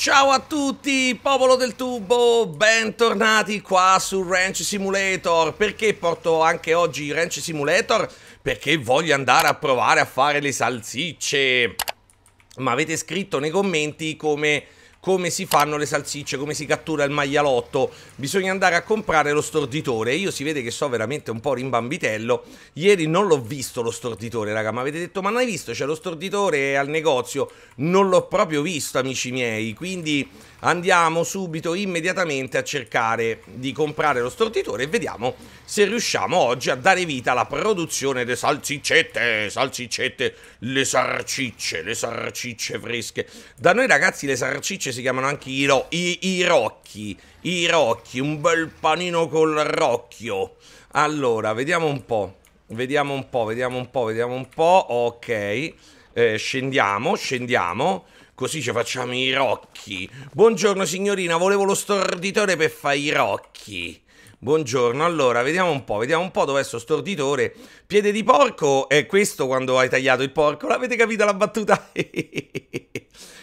Ciao a tutti, popolo del tubo, bentornati qua su Ranch Simulator. Perché porto anche oggi Ranch Simulator? Perché voglio andare a provare a fare le salsicce. Ma avete scritto nei commenti come come si fanno le salsicce, come si cattura il maialotto, bisogna andare a comprare lo storditore. Io si vede che so veramente un po' rimbambitello. Ieri non l'ho visto lo storditore, raga, ma avete detto "Ma non hai visto? C'è lo storditore al negozio". Non l'ho proprio visto, amici miei, quindi andiamo subito, immediatamente a cercare di comprare lo storditore e vediamo se riusciamo oggi a dare vita alla produzione delle salsiccette, salsiccette, le sarcicce, le sarcicce fresche. Da noi ragazzi le sarcicce si chiamano anche i, ro i, i rocchi, i rocchi, un bel panino col rocchio. Allora, vediamo un po', vediamo un po', vediamo un po', vediamo un po', ok, eh, scendiamo, scendiamo. Così ci facciamo i rocchi. Buongiorno signorina, volevo lo storditore per fare i rocchi. Buongiorno, allora vediamo un po', vediamo un po' dov'è sto storditore. Piede di porco è questo quando hai tagliato il porco, l'avete capita la battuta?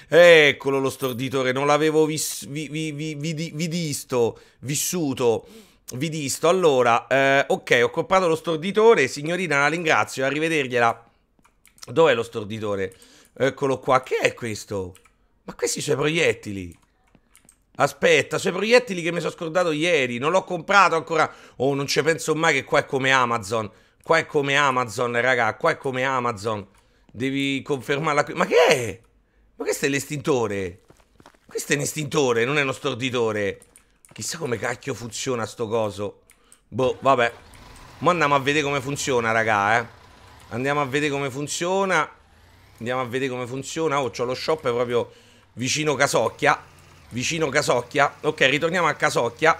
Eccolo lo storditore, non l'avevo vis- vi- vi- vi- vi- visto, vissuto. Vidisto, allora, eh, ok, ho comprato lo storditore, signorina la ringrazio, arrivedergliela. Dov'è lo storditore? Eccolo qua. Che è questo? Ma questi sono i proiettili. Aspetta, sono i proiettili che mi sono scordato ieri. Non l'ho comprato ancora. Oh, non ci penso mai che qua è come Amazon. Qua è come Amazon, raga. Qua è come Amazon. Devi confermarla qui. Ma che è? Ma questo è l'estintore. Questo è un estintore, non è uno storditore. Chissà come cacchio funziona sto coso. Boh, vabbè. Ma andiamo a vedere come funziona, raga, eh. Andiamo a vedere come funziona. Andiamo a vedere come funziona. Oh, c'ho lo shop proprio vicino Casocchia. Vicino Casocchia. Ok, ritorniamo a Casocchia.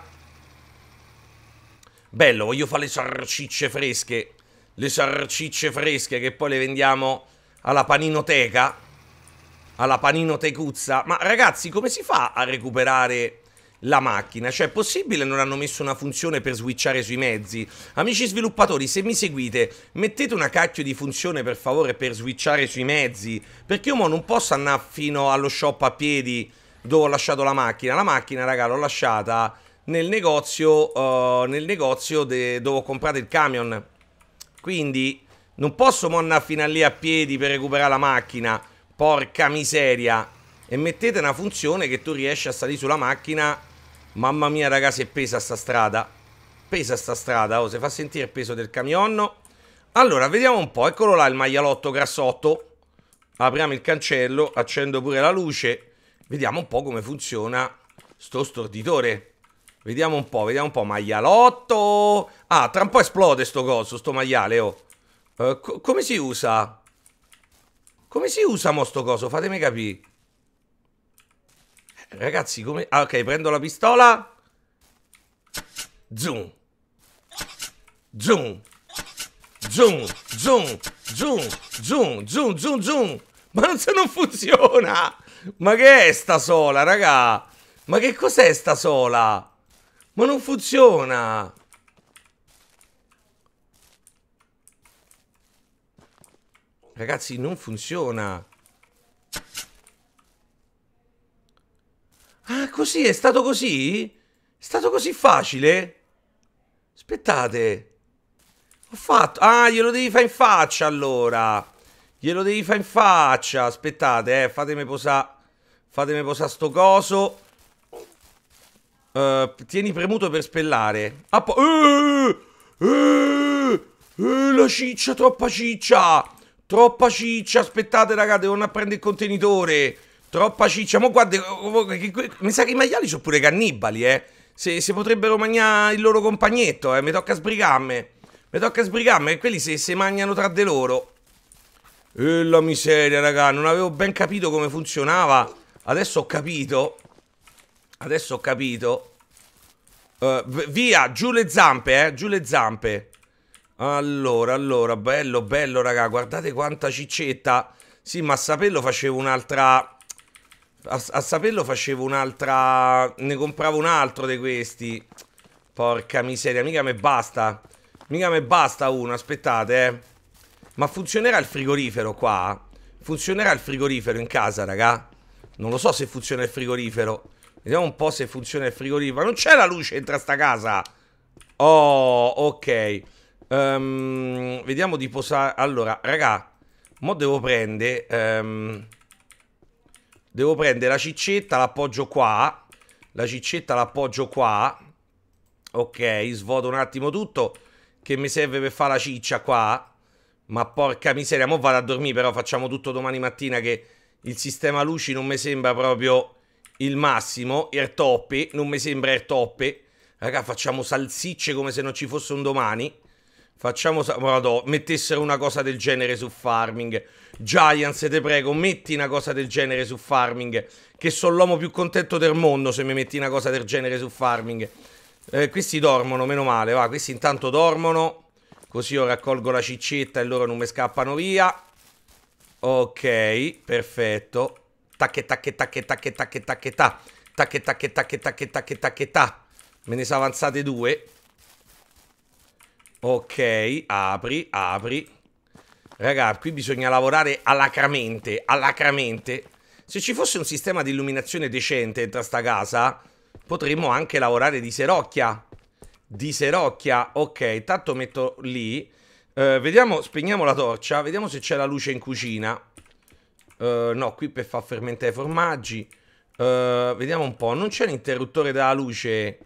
Bello, voglio fare le sarcicce fresche. Le sarcicce fresche che poi le vendiamo alla paninoteca. Alla paninotecuzza. Ma ragazzi, come si fa a recuperare la macchina. Cioè, è possibile non hanno messo una funzione per switchare sui mezzi? Amici sviluppatori, se mi seguite, mettete una cacchio di funzione per favore per switchare sui mezzi. Perché io mo non posso andare fino allo shop a piedi dove ho lasciato la macchina. La macchina, raga, l'ho lasciata nel negozio, uh, nel negozio dove ho comprato il camion. Quindi non posso mo andare fino a lì a piedi per recuperare la macchina. Porca miseria. E mettete una funzione che tu riesci a salire sulla macchina. Mamma mia ragazzi è pesa sta strada. Pesa sta strada Oh se fa sentire il peso del camion Allora vediamo un po' Eccolo là il maialotto grassotto. Apriamo il cancello Accendo pure la luce. Vediamo un po' come funziona Sto storditore. Vediamo un po' Vediamo un po' Maialotto! Ah tra un po' esplode sto coso Sto maiale oh. Uh, co Come si usa? Come si usa mo sto coso? Fatemi capire. Ragazzi, come... Ah, ok, prendo la pistola. Zoom. Zoom. Zoom, zoom, zoom, zoom, zoom, zoom, zoom. Ma non se non funziona. Ma che è sta sola, raga? Ma che cos'è sta sola? Ma non funziona. Ragazzi, non funziona. Ah, così? È stato così? È stato così facile? Aspettate. Ho fatto... Ah, glielo devi fare in faccia allora. Glielo devi fare in faccia. Aspettate, eh. Fatemi posare... Fatemi posare sto coso. Uh, tieni premuto per spellare. Ah, uh, uh, la ciccia, troppa ciccia. Troppa ciccia. Aspettate, raga, devo andare a prendere il contenitore. Troppa ciccia. Ma guarda, mi sa che i maiali sono pure cannibali, eh. Se, se potrebbero mangiare il loro compagnetto, eh. Mi tocca sbrigarmi. Mi tocca sbrigarmi, che quelli se, se mangiano tra di loro. E la miseria, raga. Non avevo ben capito come funzionava. Adesso ho capito. Adesso ho capito. Uh, via, giù le zampe, eh. Giù le zampe. Allora, allora, bello, bello, raga. Guardate quanta ciccetta. Sì, ma a saperlo facevo un'altra a, a saperlo facevo un'altra... Ne compravo un altro di questi. Porca miseria, mica me basta. Mica me basta uno, aspettate, eh. Ma funzionerà il frigorifero qua? Funzionerà il frigorifero in casa, raga? Non lo so se funziona il frigorifero. Vediamo un po' se funziona il frigorifero. Non c'è la luce dentro sta casa. Oh, ok. Um, vediamo di posare. Allora, raga. Mo devo prendere. Um, devo prendere la ciccetta, l'appoggio qua. La ciccetta l'appoggio qua. Ok, svuoto un attimo tutto. Che mi serve per fare la ciccia qua. Ma porca miseria, mo vado a dormire, però facciamo tutto domani mattina che il sistema luci non mi sembra proprio il massimo. Airtoppe, non mi sembra airtoppe. Raga, facciamo salsicce come se non ci fosse un domani. Facciamo... Vado, mettessero una cosa del genere su Farming. Giants, te prego, metti una cosa del genere su Farming. Che sono l'uomo più contento del mondo se mi metti una cosa del genere su Farming. Eh, questi dormono, meno male, va. Questi intanto dormono. Così io raccolgo la ciccetta e loro non mi scappano via. Ok, perfetto. Tacche, tacche, tacche, tacche, tacche, tacche, ta. Tacche, tacche, tacche, tacche, tacche, tacche, ta. Me ne sono avanzate due. Ok, apri, apri. Raga, qui bisogna lavorare alacramente, alacramente. Se ci fosse un sistema di illuminazione decente dentro sta casa, potremmo anche lavorare di serocchia. Di serocchia, ok, tanto metto lì. Uh, vediamo, spegniamo la torcia, vediamo se c'è la luce in cucina. Uh, no, qui per far fermentare i formaggi. Uh, vediamo un po', non c'è l'interruttore della luce.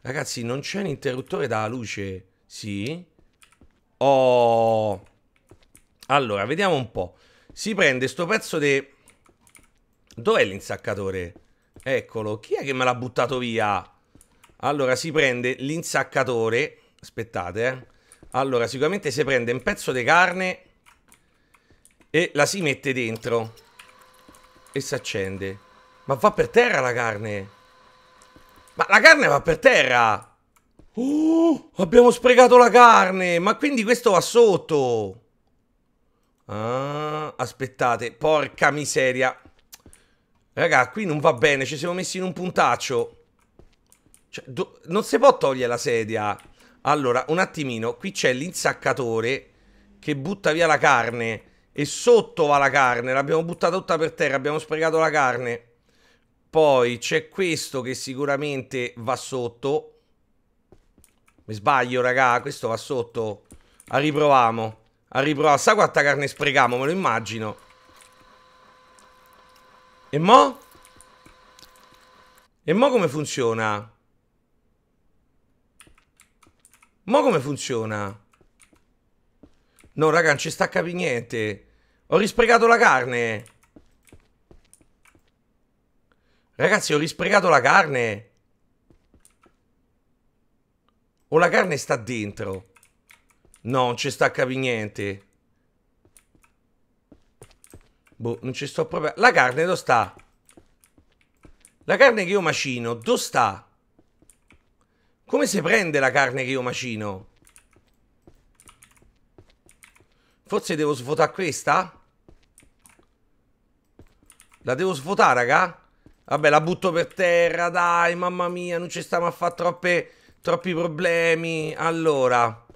Ragazzi, non c'è l'interruttore della luce. Sì. Oh. Allora, vediamo un po'. Si prende sto pezzo di... Dov'è l'insaccatore? Eccolo. Chi è che me l'ha buttato via? Allora, si prende l'insaccatore. Aspettate, eh. Allora, sicuramente si prende un pezzo di carne e la si mette dentro. E si accende. Ma va per terra la carne. Ma la carne va per terra. Oh, abbiamo sprecato la carne. Ma quindi questo va sotto. Ah, aspettate. Porca miseria. Raga, qui non va bene. Ci siamo messi in un puntaccio. Cioè, non si può togliere la sedia. Allora, un attimino. Qui c'è l'insaccatore che butta via la carne. E sotto va la carne. L'abbiamo buttata tutta per terra. Abbiamo sprecato la carne. Poi c'è questo che sicuramente va sotto. Mi sbaglio, raga. Questo va sotto. A riproviamo. A riproviamo. Sa quanta carne sprechiamo? Me lo immagino. E mo? E mo come funziona? Mo come funziona? No, raga, non ci sta a capire niente. Ho risprecato la carne. Ragazzi, ho risprecato la carne. O la carne sta dentro? No, non ci sta a capire niente. Boh, non ci sto proprio... La carne dove sta? La carne che io macino, dove sta? Come si prende la carne che io macino? Forse devo svuotare questa? La devo svuotare, raga? Vabbè, la butto per terra, dai, mamma mia, non ci stiamo a fare troppe Troppi problemi. Allora,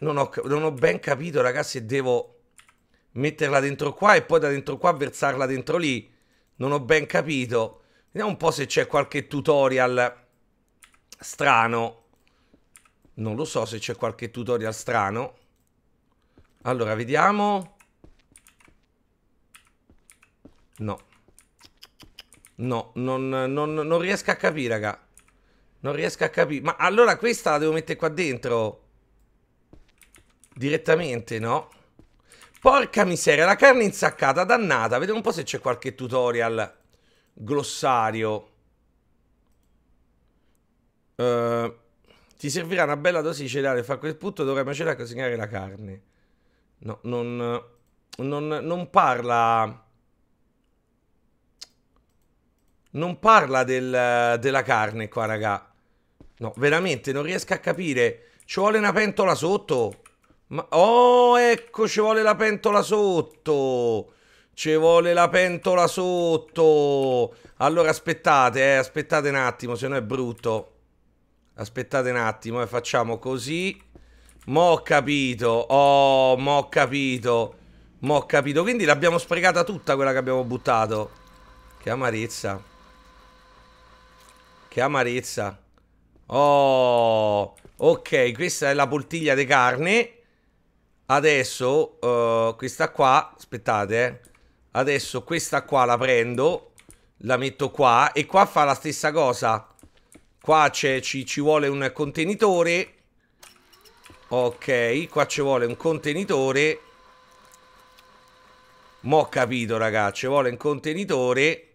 non ho, non ho ben capito, ragazzi, se devo metterla dentro qua e poi da dentro qua versarla dentro lì. Non ho ben capito. Vediamo un po' se c'è qualche tutorial strano. Non lo so se c'è qualche tutorial strano. Allora, vediamo. No. No, non, non, non riesco a capire, raga. Non riesco a capire. Ma allora questa la devo mettere qua dentro? Direttamente, no? Porca miseria, la carne insaccata, dannata. Vediamo un po' se c'è qualche tutorial glossario. Uh, ti servirà una bella dose di cereale. Fa quel punto dovrai macerare e cocinare la carne. No, non, non, non parla... Non parla del, della carne qua, raga. No, veramente non riesco a capire. Ci vuole una pentola sotto. Ma... Oh, ecco, ci vuole la pentola sotto. Ci vuole la pentola sotto. Allora aspettate, eh, aspettate un attimo, se no è brutto. Aspettate un attimo, eh, facciamo così. Mo' ho capito. Oh, mo' ho capito. Mo' ho capito. Quindi l'abbiamo sprecata tutta quella che abbiamo buttato. Che amarezza. Che amarezza. Oh, ok, questa è la poltiglia di carne. Adesso, uh, questa qua, aspettate, eh. Adesso questa qua la prendo, la metto qua e qua fa la stessa cosa. Qua ci, ci vuole un contenitore. Ok, qua ci vuole un contenitore. Mo' ho capito, ragazzi, ci vuole un contenitore.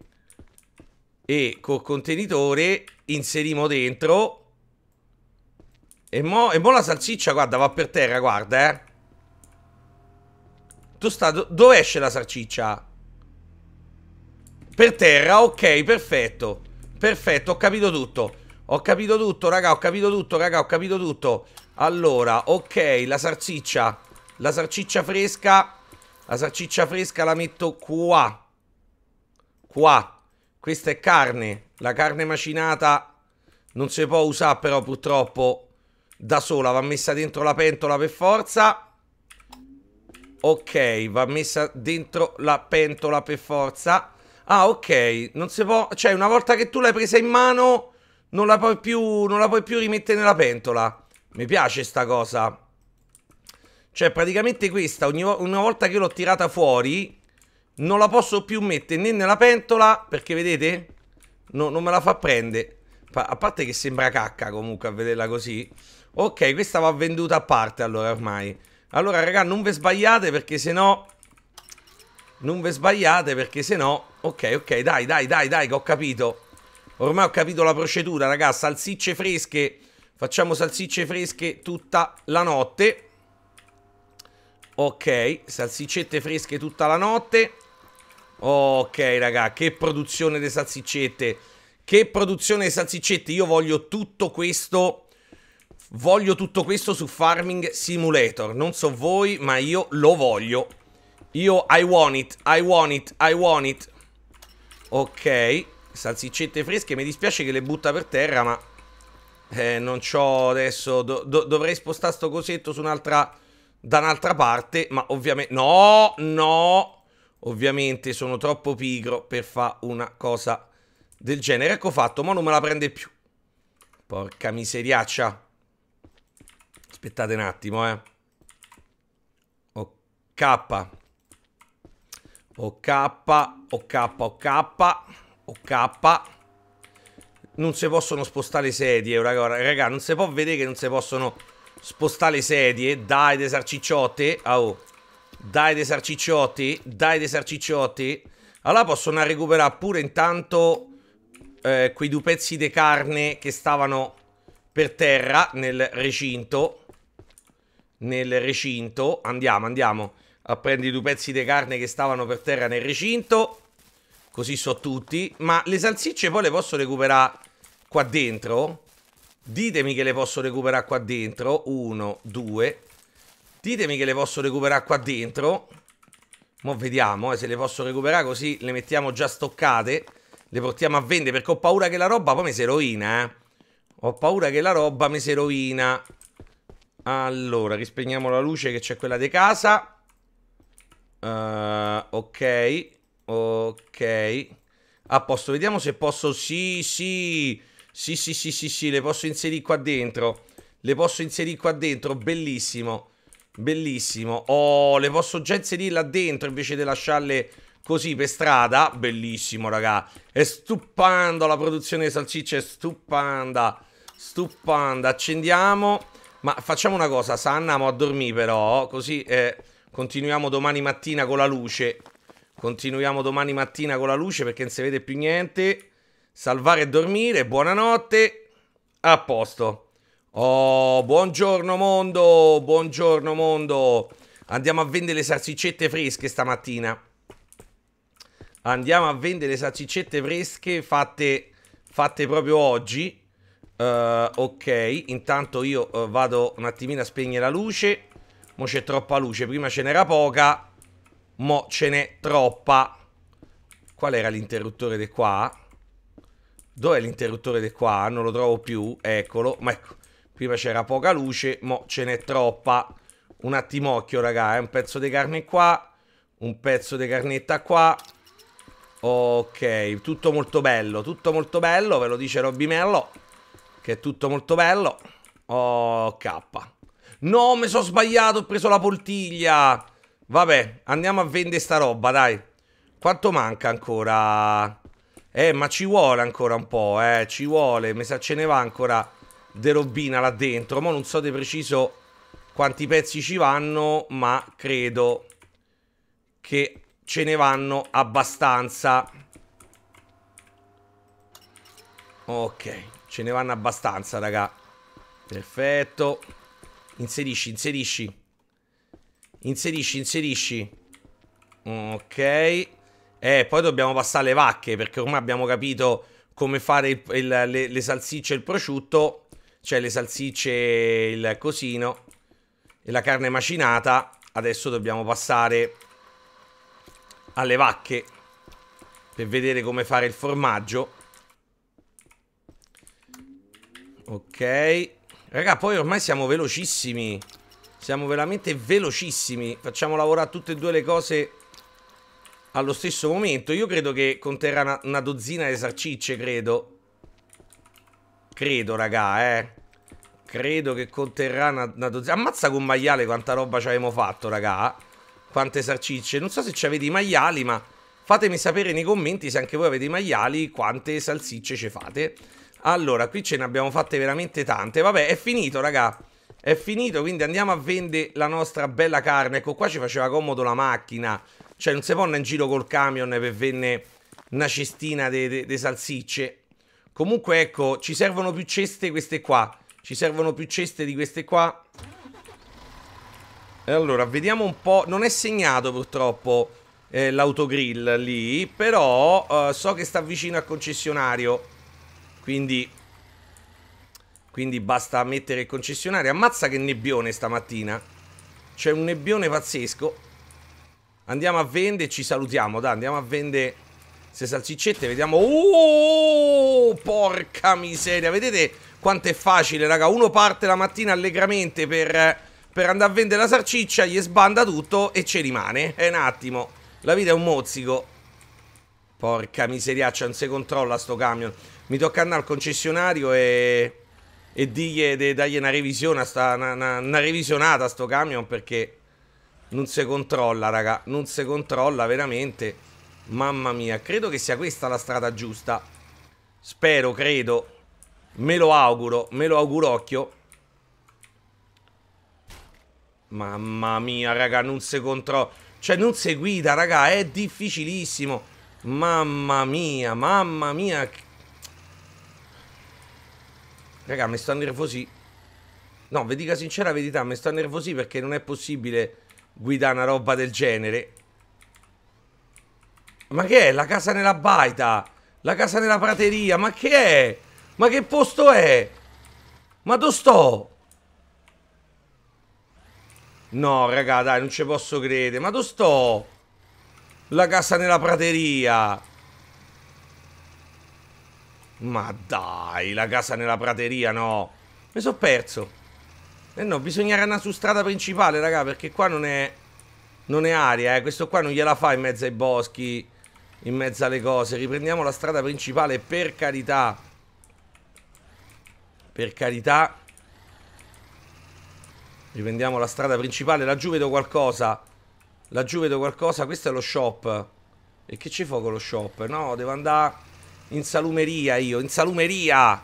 E col contenitore inserimo dentro. E mo, e mo la salsiccia, guarda, va per terra, guarda, eh. Tu sta... Dove esce la salsiccia? Per terra, ok, perfetto. Perfetto, ho capito tutto. Ho capito tutto, raga, ho capito tutto, raga, ho capito tutto. Allora, ok, la salsiccia. La salsiccia fresca. La salsiccia fresca la metto qua. Qua. Questa è carne. La carne macinata non si può usare però purtroppo da sola. Va messa dentro la pentola per forza. Ok, va messa dentro la pentola per forza. Ah, ok, non si può... Cioè, una volta che tu l'hai presa in mano, non la puoi più, non la puoi più rimettere nella pentola. Mi piace sta cosa. Cioè, praticamente questa, ogni, una volta che l'ho tirata fuori, non la posso più mettere né nella pentola, perché vedete? No, non me la fa prendere. A parte che sembra cacca comunque a vederla così. Ok, questa va venduta a parte allora ormai. Allora, raga, non ve sbagliate perché se no... Non ve sbagliate perché se no... Ok, ok, dai, dai, dai, dai, che ho capito. Ormai ho capito la procedura, raga. Salsicce fresche. Facciamo salsicce fresche tutta la notte. Ok, salsiccette fresche tutta la notte. Ok, raga, che produzione di salsiccette. Che produzione di salsiccette. Io voglio tutto questo Voglio tutto questo su Farming Simulator. Non so voi, ma io lo voglio. Io I want it, I want it, I want it. Ok, salsiccette fresche. Mi dispiace che le butta per terra, ma... Eh, non c'ho adesso... Do do dovrei spostare sto cosetto su un'altra... Da un'altra parte, ma ovviamente... No, no! Ovviamente sono troppo pigro per fare una cosa del genere. Ecco fatto, ma non me la prende più. Porca miseriaccia. Aspettate un attimo, eh. OK. OK, OK, OK, OK. Non si possono spostare le sedie, raga, non si può vedere che non si possono spostare le sedie. Dai, dei sarcicciotti. Oh. Dai, dei sarcicciotti. Dai, dei sarcicciotti. Allora possono recuperare pure intanto eh, quei due pezzi di carne che stavano per terra nel recinto nel recinto. Andiamo, andiamo a prendere i due pezzi di carne che stavano per terra nel recinto. Così so tutti. Ma le salsicce poi le posso recuperare qua dentro? Ditemi che le posso recuperare qua dentro. Uno, due. Ditemi che le posso recuperare qua dentro. Mo' vediamo eh, se le posso recuperare così le mettiamo già stoccate. Le portiamo a vendere perché ho paura che la roba poi mi si rovina, eh. Ho paura che la roba mi si rovina. Allora, rispegniamo la luce che c'è quella di casa. Uh, ok. Ok. A posto, vediamo se posso... Sì, sì. Sì, sì, sì, sì, sì, le posso inserire qua dentro. Le posso inserire qua dentro, bellissimo. Bellissimo. Oh, le posso già inserire là dentro invece di lasciarle così per strada. Bellissimo, raga. È stupendo la produzione di salsicce, è stupenda. Stupenda. Accendiamo. Ma facciamo una cosa, sa andiamo a dormire però, così eh, continuiamo domani mattina con la luce. Continuiamo domani mattina con la luce perché non si vede più niente. Salvare e dormire, buonanotte. A posto. Oh, buongiorno mondo, buongiorno mondo. Andiamo a vendere le salsiccette fresche stamattina. Andiamo a vendere le salsiccette fresche fatte, fatte proprio oggi. Uh, ok, intanto io uh, vado un attimino a spegnere la luce. Mo c'è troppa luce, prima ce n'era poca. Mo ce n'è troppa. Qual era l'interruttore di qua? Dov'è l'interruttore di qua? Non lo trovo più, eccolo. Ma ecco, prima c'era poca luce, mo ce n'è troppa. Un attimo occhio, raga, eh. un pezzo di carne qua, un pezzo di carnetta qua. Ok, tutto molto bello, tutto molto bello, ve lo dice Robby Mello, che è tutto molto bello. Ok. No, mi sono sbagliato, ho preso la poltiglia. Vabbè, andiamo a vendere sta roba, dai. Quanto manca ancora? Eh, ma ci vuole ancora un po', eh, ci vuole. Mi sa ce ne va ancora de robina là dentro. Ma non so di preciso quanti pezzi ci vanno, ma credo che ce ne vanno abbastanza. Ok, ce ne vanno abbastanza, raga. Perfetto. Inserisci, inserisci. Inserisci, inserisci. Ok. Eh, poi dobbiamo passare alle vacche, perché ormai abbiamo capito come fare il, il, le, le salsicce e il prosciutto. Cioè le salsicce il cosino. E la carne macinata. Adesso dobbiamo passare alle vacche per vedere come fare il formaggio. Ok. Raga, poi ormai siamo velocissimi. Siamo veramente velocissimi. Facciamo lavorare tutte e due le cose allo stesso momento. Io credo che conterrà una, una dozzina di sarcicce, credo. Credo, raga, eh. Credo che conterrà una, una dozzina. Ammazza con maiale quanta roba ci avevamo fatto, raga quante salsicce. Non so se ci avete i maiali, ma fatemi sapere nei commenti se anche voi avete i maiali, quante salsicce ci fate. Allora, qui ce ne abbiamo fatte veramente tante. Vabbè, è finito, raga. È finito, quindi andiamo a vendere la nostra bella carne. Ecco, qua ci faceva comodo la macchina. Cioè, non si può andare in giro col camion per vendere una cestina di salsicce. Comunque, ecco, ci servono più ceste queste qua. Ci servono più ceste di queste qua. Allora, vediamo un po'. Non è segnato purtroppo eh, l'autogrill lì, però uh, so che sta vicino al concessionario. Quindi... Quindi basta mettere il concessionario. Ammazza che nebbione stamattina. C'è un nebbione pazzesco. Andiamo a vendere ci salutiamo. Dai, andiamo a vendere queste salsiccette. Vediamo. Oh, porca miseria. Vedete quanto è facile, raga. Uno parte la mattina allegramente per per andare a vendere la sarciccia, gli sbanda tutto e ci rimane. È un attimo. La vita è un mozzico. Porca miseriaccia, non si controlla sto camion. Mi tocca andare al concessionario e... E digli di dargli una revisione, sta, una, una, una revisionata a sto camion perché non si controlla, raga. Non si controlla veramente. Mamma mia, credo che sia questa la strada giusta. Spero, credo. Me lo auguro, me lo augurocchio. Mamma mia, raga, non si controlla. Cioè, non si guida, raga, è difficilissimo. Mamma mia, mamma mia. Raga, mi sto nervosi. No, vi dica sincera verità, mi sto nervosi perché non è possibile guidare una roba del genere. Ma che è? La casa nella baita? La casa nella prateria? Ma che è? Ma che posto è? Ma dove sto? No, raga, dai, non ci posso credere. Ma dove sto? La casa nella prateria. Ma dai, la casa nella prateria, no. Mi sono perso. Eh no, bisogna andare su strada principale, raga, perché qua non è... Non è aria, eh. Questo qua non gliela fa in mezzo ai boschi, in mezzo alle cose. Riprendiamo la strada principale, per carità. Per carità. Riprendiamo la strada principale. Laggiù vedo qualcosa. Laggiù vedo qualcosa. Questo è lo shop. E che ci fa con lo shop? No, devo andare in salumeria io. In salumeria!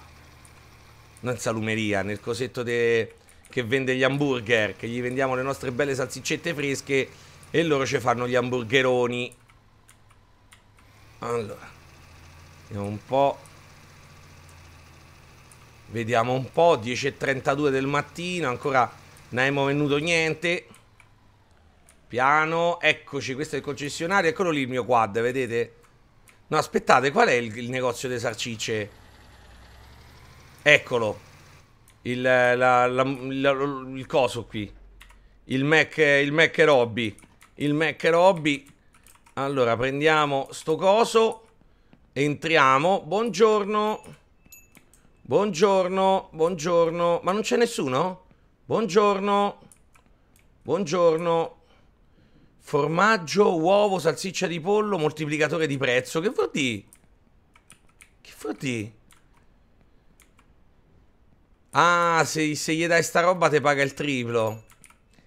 Non in salumeria, nel cosetto de... che vende gli hamburger. Che gli vendiamo le nostre belle salsiccette fresche. E loro ci fanno gli hamburgeroni. Allora. Vediamo un po'. Vediamo un po'. 10.32 del mattino. Ancora non abbiamo venuto niente. Piano. Eccoci, questo è il concessionario. Eccolo lì il mio quad, vedete? No, aspettate, qual è il, il negozio delle sarcicce? Eccolo. Il, la, la, la, il coso qui. Il Mac, il Mac Robby. Il Mac Robby. Allora, prendiamo sto coso. Entriamo. Buongiorno. Buongiorno. Buongiorno. Ma non c'è nessuno? Buongiorno. Buongiorno. Formaggio, uovo, salsiccia di pollo, moltiplicatore di prezzo. Che vuol dire? Che vuol dire? Ah, se, se gli dai sta roba te paga il triplo.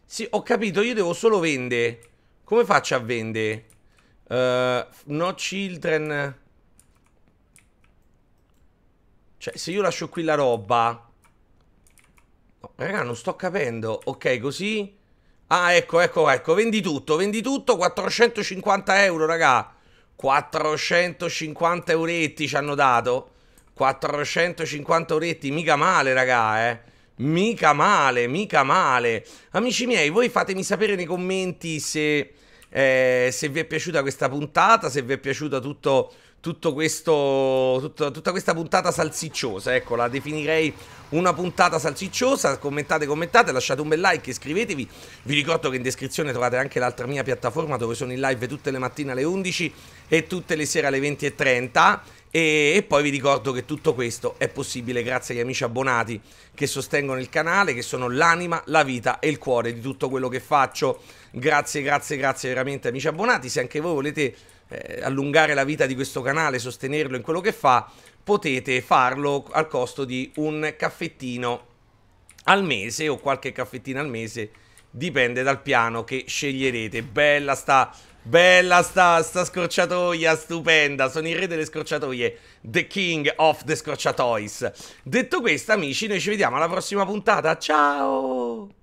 Sì, ho capito, io devo solo vendere. Come faccio a vendere? Uh, no children. Cioè, se io lascio qui la roba... No, raga, non sto capendo. Ok, così... Ah, ecco, ecco, ecco. Vendi tutto, vendi tutto. 450 euro, raga. 450 euretti ci hanno dato. 450 euretti, mica male, raga, eh. Mica male, mica male. Amici miei, voi fatemi sapere nei commenti se, eh, se vi è piaciuta questa puntata, se vi è piaciuta tutto tutto questo, tutto, tutta questa puntata salsicciosa. Ecco, la definirei una puntata salsicciosa. Commentate, commentate, lasciate un bel like, iscrivetevi. Vi ricordo che in descrizione trovate anche l'altra mia piattaforma dove sono in live tutte le mattine alle 11 e tutte le sere alle 20.30. E, e poi vi ricordo che tutto questo è possibile grazie agli amici abbonati che sostengono il canale, che sono l'anima, la vita e il cuore di tutto quello che faccio. Grazie, grazie, grazie veramente amici abbonati. Se anche voi volete eh, allungare la vita di questo canale, sostenerlo in quello che fa, potete farlo al costo di un caffettino al mese o qualche caffettino al mese, dipende dal piano che sceglierete. Bella sta, bella sta, sta scorciatoia, stupenda, sono il re delle scorciatoie, the king of the scorciatoys. Detto questo amici, noi ci vediamo alla prossima puntata, ciao!